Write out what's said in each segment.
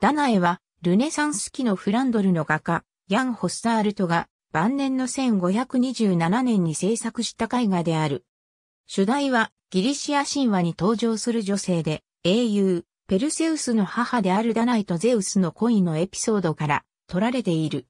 ダナエは、ルネサンス期のフランドルの画家、ヤン・ホッサールトが、晩年の1527年に制作した絵画である。主題は、ギリシア神話に登場する女性で、英雄、ペルセウスの母であるダナイとゼウスの恋のエピソードから取られている。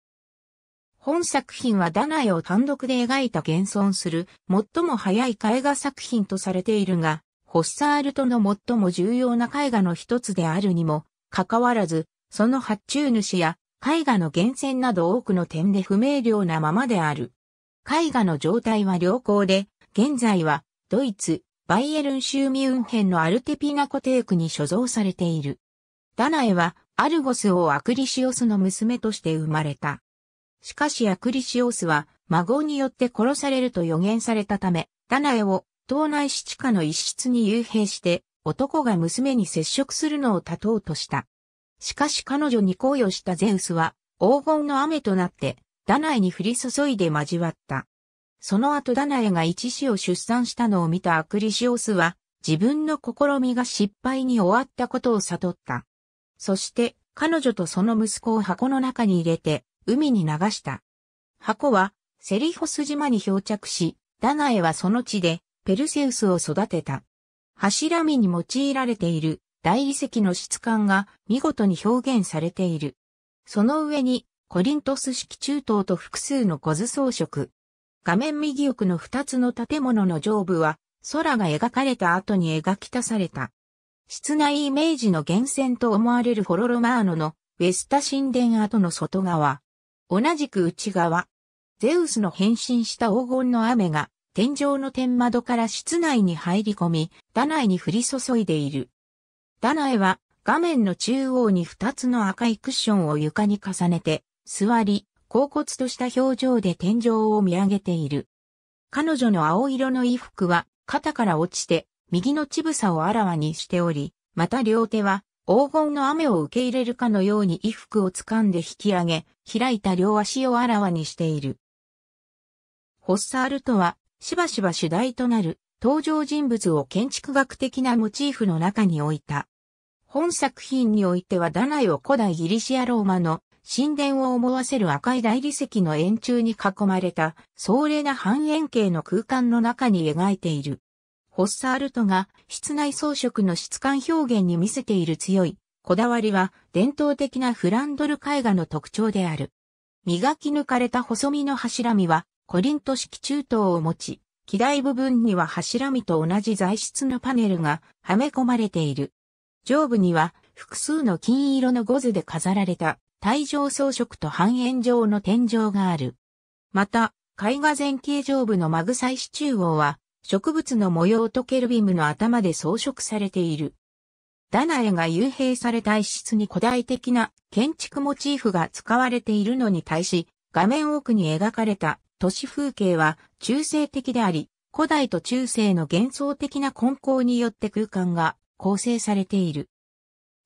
本作品はダナイを単独で描いた現存する最も早い絵画作品とされているが、ホッサールトの最も重要な絵画の一つであるにも、かかわらず、その発注主や絵画の源泉など多くの点で不明瞭なままである。絵画の状態は良好で、現在はドイツ、バイエルン州ミュンヘンのアルテピナコテークに所蔵されている。ダナエはアルゴス王アクリシオスの娘として生まれた。しかしアクリシオスは孫によって殺されると予言されたため、ダナエを島内市地下の一室に幽閉して、男が娘に接触するのを断とうとした。しかし彼女に恋をしたゼウスは、黄金の雨となって、ダナエに降り注いで交わった。その後ダナエが一子を出産したのを見たアクリシオスは、自分の試みが失敗に終わったことを悟った。そして、彼女とその息子を箱の中に入れて、海に流した。箱は、セリホス島に漂着し、ダナエはその地で、ペルセウスを育てた。柱身に用いられている大理石の質感が見事に表現されている。その上にコリントス式中東と複数の小図装飾。画面右奥の二つの建物の上部は空が描かれた後に描き足された。室内イメージの源泉と思われるホロロマーノのウェスタ神殿跡の外側。同じく内側。ゼウスの変身した黄金の雨が天井の天窓から室内に入り込み、ダナエに降り注いでいる。ダナエは画面の中央に二つの赤いクッションを床に重ねて、座り、甲骨とした表情で天井を見上げている。彼女の青色の衣服は肩から落ちて、右の乳房をあらわにしており、また両手は黄金の雨を受け入れるかのように衣服を掴んで引き上げ、開いた両足をあらわにしている。ホッサールとはしばしば主題となる登場人物を建築学的なモチーフの中に置いた。本作品においてはダナイを古代ギリシアローマの神殿を思わせる赤い大理石の円柱に囲まれた壮麗な半円形の空間の中に描いている。ホッサールトが室内装飾の質感表現に見せている強いこだわりは伝統的なフランドル絵画の特徴である。磨き抜かれた細身の柱身はコリント式中東を持ち、機台部分には柱身と同じ材質のパネルがはめ込まれている。上部には複数の金色のゴズで飾られた体状装飾と半円状の天井がある。また、絵画前形上部のマグサイシ中央は植物の模様とケルビムの頭で装飾されている。ダナエが幽閉された一室に古代的な建築モチーフが使われているのに対し、画面奥に描かれた都市風景は中世的であり、古代と中世の幻想的な根高によって空間が構成されている。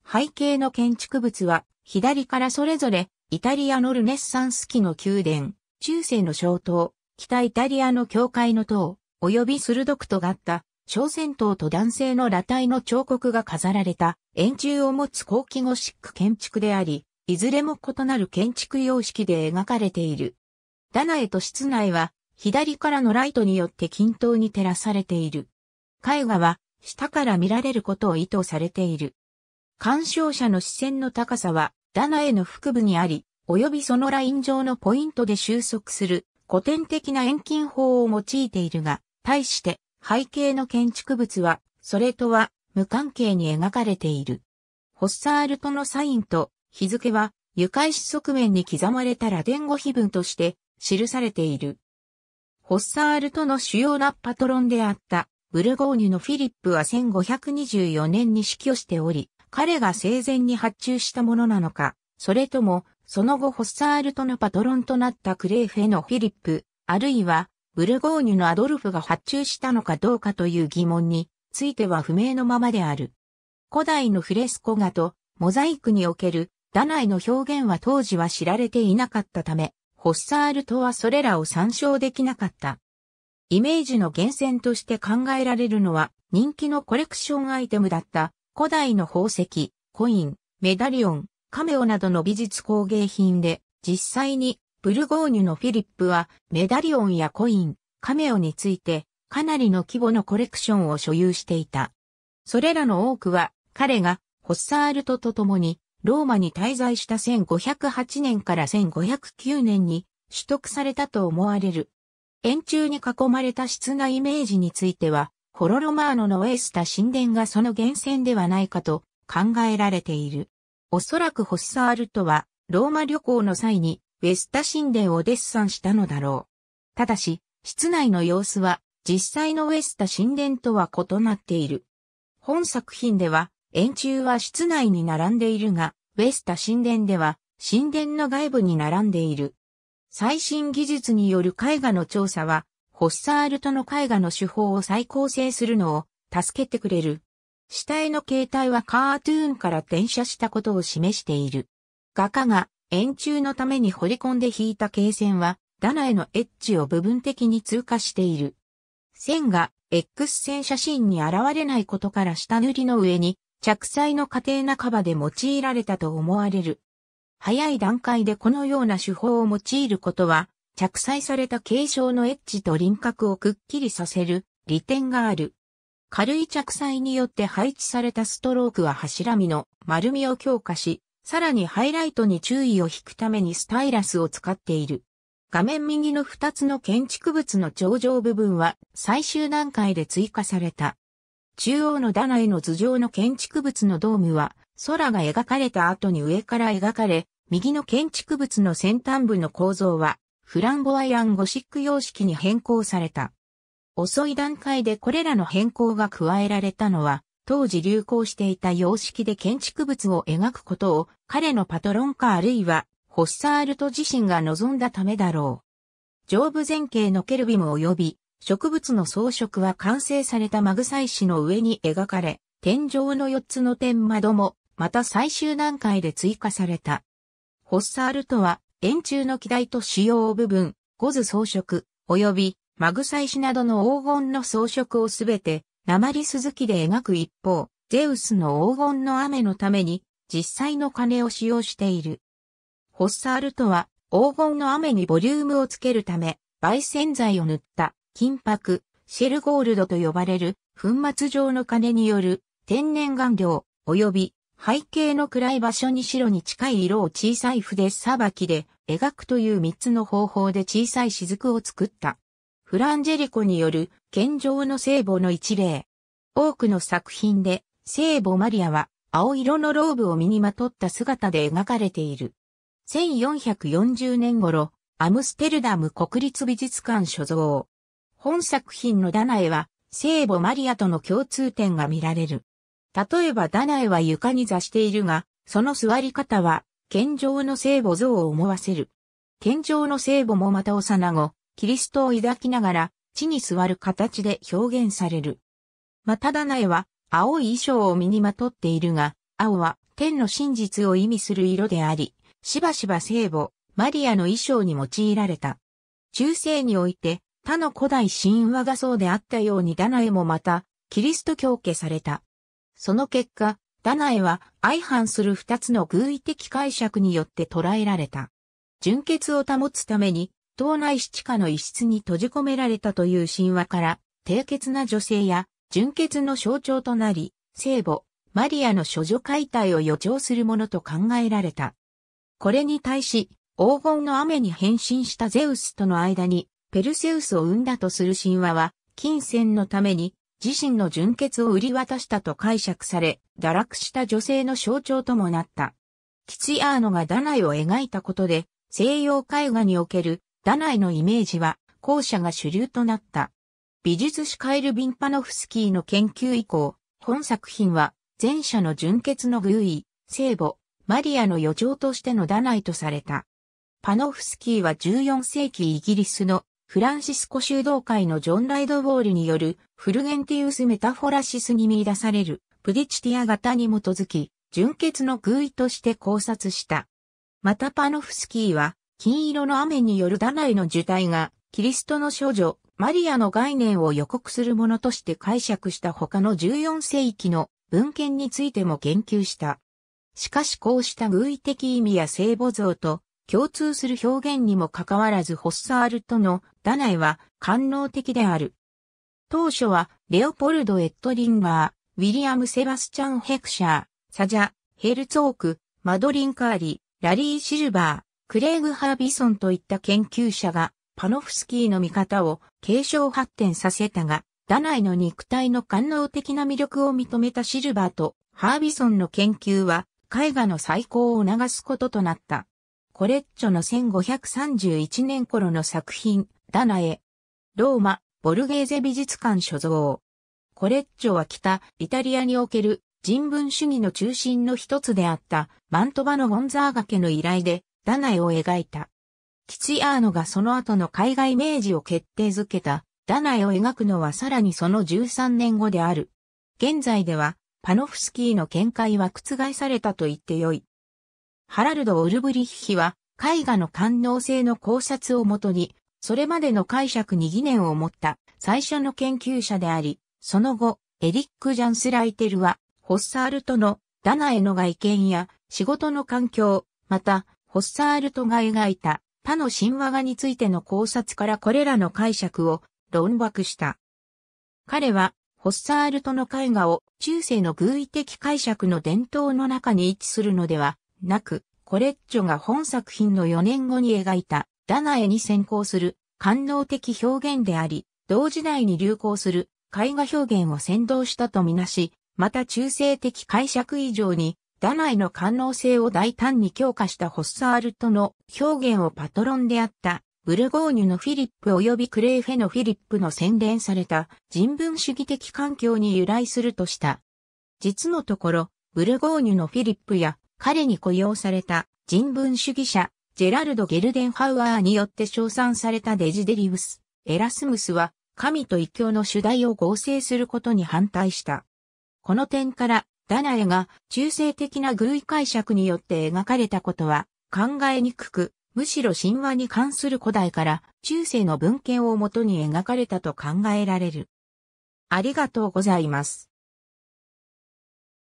背景の建築物は左からそれぞれイタリアのルネッサンス期の宮殿、中世の小塔、北イタリアの教会の塔、及び鋭く尖った小戦塔と男性の裸体の彫刻が飾られた円柱を持つ後期ゴシック建築であり、いずれも異なる建築様式で描かれている。ダナエと室内は左からのライトによって均等に照らされている。絵画は下から見られることを意図されている。鑑賞者の視線の高さはダナエの腹部にあり、及びそのライン上のポイントで収束する古典的な遠近法を用いているが、対して背景の建築物はそれとは無関係に描かれている。ホッサールトのサインと日付は床石側面に刻まれたラデン語碑文として記されている。ホッサールトの主要なパトロンであったブルゴーニュのフィリップは1524年に死去しており、彼が生前に発注したものなのか、それともその後ホッサールトのパトロンとなったクレーフェのフィリップ、あるいはブルゴーニュのアドルフが発注したのかどうかという疑問については不明のままである。古代のフレスコ画とモザイクにおけるダナイの表現は当時は知られていなかったため、ホッサールトはそれらを参照できなかった。イメージの源泉として考えられるのは人気のコレクションアイテムだった古代の宝石、コイン、メダリオン、カメオなどの美術工芸品で、実際にブルゴーニュのフィリップはメダリオンやコイン、カメオについてかなりの規模のコレクションを所有していた。それらの多くは彼がホッサールトと共にローマに滞在した1508年から1509年に取得されたと思われる。円柱に囲まれた質なイメージについては、ホロロマーノのウェスタ神殿がその源泉ではないかと考えられている。おそらくホッサールトは、ローマ旅行の際にウェスタ神殿をデッサンしたのだろう。ただし、室内の様子は実際のウェスタ神殿とは異なっている。本作品では、円柱は室内に並んでいるが、ウェスタ神殿では神殿の外部に並んでいる。最新技術による絵画の調査は、ホッサールトの絵画の手法を再構成するのを助けてくれる。下絵の形態はカートゥーンから転写したことを示している。画家が円柱のために掘り込んで引いた形線は、ダナへのエッジを部分的に通過している。線が X 線写真に現れないことから下塗りの上に着彩の過程半ばで用いられたと思われる。早い段階でこのような手法を用いることは、着彩された継承のエッジと輪郭をくっきりさせる利点がある。軽い着彩によって配置されたストロークは柱身の丸みを強化し、さらにハイライトに注意を引くためにスタイラスを使っている。画面右の2つの建築物の頂上部分は最終段階で追加された。中央の棚への頭上の建築物のドームは空が描かれた後に上から描かれ、右の建築物の先端部の構造は、フランボワイアンゴシック様式に変更された。遅い段階でこれらの変更が加えられたのは、当時流行していた様式で建築物を描くことを彼のパトロンかあるいはホッサールト自身が望んだためだろう。上部前景のケルビム及び植物の装飾は完成されたマグサイシの上に描かれ、天井の4つの天窓もまた最終段階で追加された。ホッサールとは、円柱の機台と主要部分、ゴズ装飾、及び、マグサイシなどの黄金の装飾をすべて、鉛鈴木で描く一方、ゼウスの黄金の雨のために、実際の金を使用している。ホッサールとは、黄金の雨にボリュームをつけるため、焙煎剤を塗った金箔、シェルゴールドと呼ばれる粉末状の金による天然顔料、及び背景の暗い場所に白に近い色を小さい筆さばきで描くという三つの方法で小さい雫を作った。フランジェリコによる健常の聖母の一例。多くの作品で聖母マリアは青色のローブを身にまとった姿で描かれている。1440年頃、アムステルダム国立美術館所蔵。本作品のダナエは聖母マリアとの共通点が見られる。例えばダナエは床に座しているが、その座り方は、健常の聖母像を思わせる。健常の聖母もまた幼子、キリストを抱きながら、地に座る形で表現される。またダナエは、青い衣装を身にまとっているが、青は天の真実を意味する色であり、しばしば聖母、マリアの衣装に用いられた。中世において、他の古代神話がそうであったようにダナエもまた、キリスト教化された。その結果、ダナエは相反する二つの偶意的解釈によって捉えられた。純潔を保つために、島内七下の一室に閉じ込められたという神話から、低血な女性や純潔の象徴となり、聖母、マリアの処女解体を予兆するものと考えられた。これに対し、黄金の雨に変身したゼウスとの間に、ペルセウスを生んだとする神話は、金銭のために自身の純潔を売り渡したと解釈され、堕落した女性の象徴ともなった。キツヤーノがダナイを描いたことで、西洋絵画におけるダナイのイメージは後者が主流となった。美術史カエル・ビンパノフスキーの研究以降、本作品は前者の純潔の偶意、聖母、マリアの予兆としてのダナイとされた。パノフスキーは14世紀イギリスのフランシスコ修道会のジョン・ライドボールによるフルゲンティウスメタフォラシスに見出されるプディチティア型に基づき、純潔の偶意として考察した。またパノフスキーは、金色の雨によるダナイの受胎が、キリストの少女、マリアの概念を予告するものとして解釈した他の14世紀の文献についても言及した。しかしこうした偶意的意味や聖母像と共通する表現にもかかわらずホッサールとのダナエは官能的である。当初はレオポルド・エットリンバー、ウィリアム・セバスチャン・ヘクシャー、サジャ、ヘルツォーク、マドリン・カーリー、ラリー・シルバー、クレイグ・ハービソンといった研究者がパノフスキーの見方を継承発展させたが、ダナイの肉体の官能的な魅力を認めたシルバーとハービソンの研究は絵画の再興を促すこととなった。コレッチョの1531年頃の作品、ダナエ。ローマ、ボルゲーゼ美術館所蔵。コレッチョは北イタリアにおける人文主義の中心の一つであったマントバのゴンザーガ家の依頼でダナエを描いた。キツィアーノがその後の海外明治を決定づけたダナエを描くのはさらにその13年後である。現在ではパノフスキーの見解は覆されたと言ってよい。ハラルド・オルブリッヒは絵画の官能性の考察をもとに、それまでの解釈に疑念を持った最初の研究者であり、その後、エリック・ジャンスライテルは、ホッサールトのダナエの外見や仕事の環境、また、ホッサールトが描いた他の神話画についての考察からこれらの解釈を論駁した。彼は、ホッサールトの絵画を中世の偶意的解釈の伝統の中に位置するのではなく、コレッチョが本作品の4年後に描いたダナエに先行する官能的表現であり、同時代に流行する絵画表現を先導したとみなし、また中性的解釈以上にダナイの官能性を大胆に強化したホッサールトの表現をパトロンであったブルゴーニュのフィリップ及びクレイフェのフィリップの洗練された人文主義的環境に由来するとした。実のところ、ブルゴーニュのフィリップや彼に雇用された人文主義者、ジェラルド・ゲルデンハウアーによって称賛されたデジデリウス、エラスムスは神と異教の主題を合成することに反対した。この点からダナエが中性的な偶意解釈によって描かれたことは考えにくく、むしろ神話に関する古代から中世の文献をもとに描かれたと考えられる。ありがとうございます。